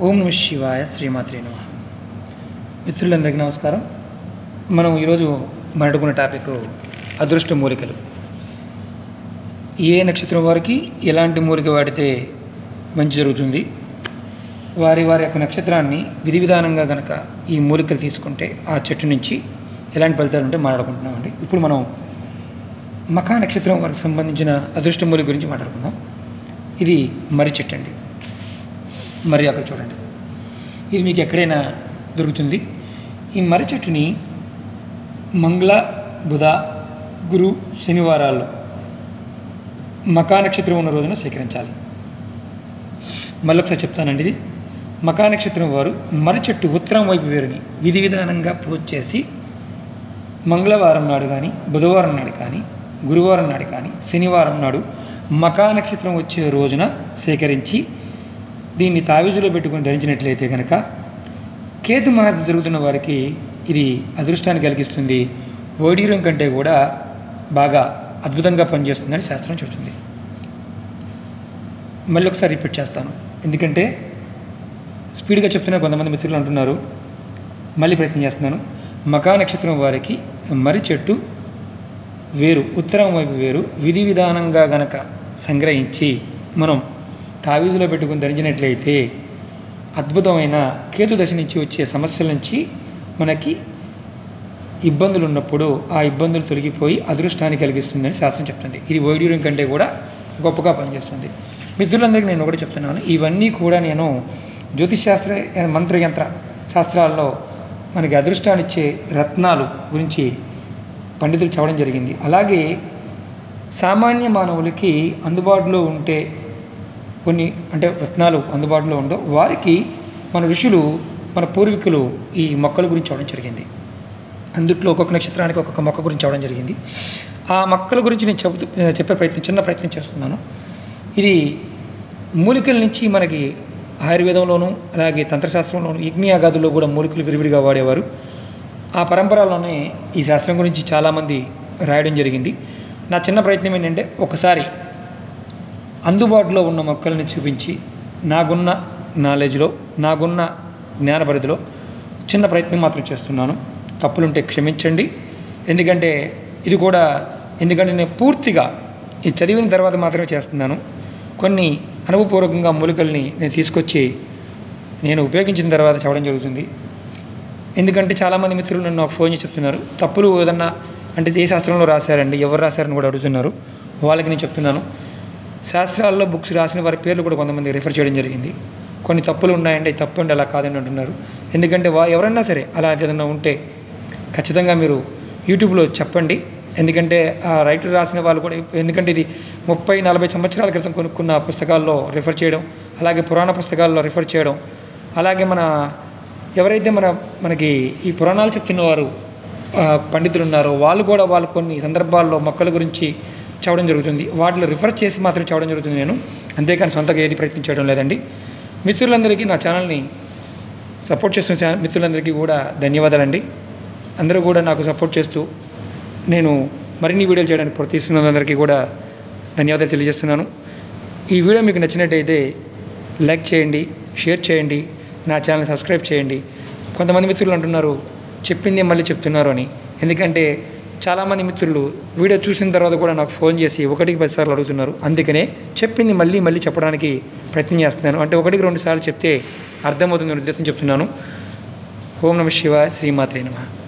ఓం నమ శివాయ శ్రీమాత్రి నమ. మిత్రులందరికీ నమస్కారం. మనం ఈరోజు మాట్లాడుకున్న టాపిక్ అదృష్ట మూలికలు. ఏ నక్షత్రం వారికి ఎలాంటి మూలిక వాడితే మంచి జరుగుతుంది? వారి వారి యొక్క నక్షత్రాన్ని విధి విధానంగా కనుక ఈ మూలికలు తీసుకుంటే ఆ చెట్టు నుంచి ఎలాంటి ఫలితాలు ఉంటే మాట్లాడుకుంటున్నామండి ఇప్పుడు మనం మఖా నక్షత్రం వారికి సంబంధించిన అదృష్ట మూలిక గురించి మాట్లాడుకుందాం. ఇది మర్రి చెట్టు అండి. మరి అక్కడ చూడండి. ఇది మీకు ఎక్కడైనా దొరుకుతుంది. ఈ మర్రి చెట్టుని మంగళ బుధ గురు శనివారాల్లో మకా నక్షత్రం ఉన్న రోజున సేకరించాలి. మళ్ళీ ఒకసారి చెప్తానండి ఇది. మకా నక్షత్రం వారు మర్రి చెట్టు ఉత్తరం వైపు వేరుని విధి విధానంగా పూజ చేసి మంగళవారం నాడు కానీ బుధవారం నాడు కానీ గురువారం నాడు కానీ శనివారం నాడు మకా నక్షత్రం వచ్చే రోజున సేకరించి దీన్ని తావీజులో పెట్టుకొని ధరించినట్లయితే కనుక కేతు మహర్షి జరుగుతున్న వారికి ఇది అదృష్టాన్ని కలిగిస్తుంది. ఓడీరం కంటే కూడా బాగా అద్భుతంగా పనిచేస్తుందని శాస్త్రం చెబుతుంది. మళ్ళీ ఒకసారి రిపీట్ చేస్తాను. ఎందుకంటే స్పీడ్గా చెప్తున్న కొంతమంది మిత్రులు అంటున్నారు. మళ్ళీ ప్రయత్నం చేస్తున్నాను. మకా నక్షత్రం వారికి మర్రి చెట్టు వేరు ఉత్తరం వైపు వేరు విధి విధానంగా గనక సంగ్రహించి మనం తావీజులో పెట్టుకుని ధరించినట్లయితే అద్భుతమైన కేతు దశ నుంచి వచ్చే సమస్యల నుంచి మనకి ఇబ్బందులు ఉన్నప్పుడు ఆ ఇబ్బందులు తొలగిపోయి అదృష్టాన్ని కలిగిస్తుందని శాస్త్రం చెప్తుంది. ఇది వైడ్యూర్యం కంటే కూడా గొప్పగా పనిచేస్తుంది. మిత్రులందరికీ నేను ఒకటి చెప్తున్నాను. ఇవన్నీ కూడా నేను జ్యోతిషాస్త్ర మంత్రయంత్ర శాస్త్రాల్లో మనకి అదృష్టాన్నిచ్చే రత్నాలు గురించి పండితులు చెప్పడం జరిగింది. అలాగే సామాన్య మానవులకి అందుబాటులో ఉంటే కొన్ని అంటే రత్నాలు అందుబాటులో ఉండవు. వారికి మన ఋషులు మన పూర్వీకులు ఈ మొక్కల గురించి అవడం జరిగింది. అందుట్లో ఒక్కొక్క నక్షత్రానికి ఒక్కొక్క మొక్క గురించి అవడం జరిగింది. ఆ మొక్కల గురించి నేను చెబుతూ చెప్పే ప్రయత్నం చిన్న ప్రయత్నం చేస్తున్నాను. ఇది మూలికల నుంచి మనకి ఆయుర్వేదంలోనూ అలాగే తంత్రశాస్త్రంలోను యజ్ఞయాగాదుల్లో కూడా మూలికలు విరివిడిగా వాడేవారు. ఆ పరంపరలోనే ఈ శాస్త్రం గురించి చాలామంది రాయడం జరిగింది. నా చిన్న ప్రయత్నం ఏంటంటే ఒకసారి అందుబాటులో ఉన్న మొక్కల్ని చూపించి నాకున్న నాలెడ్జ్లో నాకున్న జ్ఞాన పరిధిలో చిన్న ప్రయత్నం మాత్రం చేస్తున్నాను. తప్పులుంటే క్షమించండి. ఎందుకంటే ఇది కూడా ఎందుకంటే నేను పూర్తిగా ఈ చదివిన తర్వాత మాత్రమే చేస్తున్నాను. కొన్ని అనుభవపూర్వకంగా మూలికల్ని నేను తీసుకొచ్చి నేను ఉపయోగించిన తర్వాత చెప్పడం జరుగుతుంది. ఎందుకంటే చాలామంది మిత్రులు నన్ను నాకు ఫోన్ చేసి చెప్తున్నారు. తప్పులు ఏదన్నా అంటే ఏ శాస్త్రంలో రాశారండి ఎవరు రాశారని కూడా అడుగుతున్నారు. వాళ్ళకి నేను చెప్తున్నాను. శాస్త్రాల్లో బుక్స్ రాసిన వారి పేర్లు కూడా కొంతమంది రిఫర్ చేయడం జరిగింది. కొన్ని తప్పులు ఉన్నాయండి తప్పండి తప్పు అండి అలా కాదండి అంటున్నారు. ఎందుకంటే వా ఎవరన్నా సరే అలా ఏదైనా ఉంటే ఖచ్చితంగా మీరు యూట్యూబ్లో చెప్పండి. ఎందుకంటే ఆ రైటర్ రాసిన వాళ్ళు కూడా ఎందుకంటే ఇది ముప్పై నలభై సంవత్సరాల క్రితం కొనుక్కున్న పుస్తకాల్లో రిఫర్ చేయడం అలాగే పురాణ పుస్తకాల్లో రిఫర్ చేయడం అలాగే మన ఎవరైతే మన మనకి ఈ పురాణాలు చెప్తున్న వారు పండితులు ఉన్నారో వాళ్ళు కూడా వాళ్ళు కొన్ని సందర్భాల్లో మొక్కల గురించి చెప్పడం జరుగుతుంది. వాటిలో రిఫర్ చేసి మాత్రం చెప్పడం జరుగుతుంది నేను. అంతేకాని సొంతగా ఏది ప్రయత్నం చేయడం లేదండి. మిత్రులందరికీ నా ఛానల్ని సపోర్ట్ చేస్తున్న మిత్రులందరికీ కూడా ధన్యవాదాలండి. అందరూ కూడా నాకు సపోర్ట్ చేస్తూ నేను మరిన్ని వీడియోలు చేయడానికి ప్రయత్నిస్తున్నందరికీ కూడా ధన్యవాదాలు తెలియజేస్తున్నాను. ఈ వీడియో మీకు నచ్చినట్టయితే లైక్ చేయండి షేర్ చేయండి నా ఛానల్ సబ్స్క్రైబ్ చేయండి. కొంతమంది మిత్రులు అంటున్నారు చెప్పింది మళ్ళీ చెప్తున్నారు అని. ఎందుకంటే చాలామంది మిత్రులు వీడియో చూసిన తర్వాత కూడా నాకు ఫోన్ చేసి ఒకటికి పదిసార్లు అడుగుతున్నారు. అందుకనే చెప్పింది మళ్ళీ మళ్ళీ చెప్పడానికి ప్రయత్నం చేస్తున్నాను. అంటే ఒకటికి రెండు సార్లు చెప్తే అర్థమవుతుంది ఉద్దేశం చెప్తున్నాను. ఓం నమ శివ శ్రీమాత్రే నమ.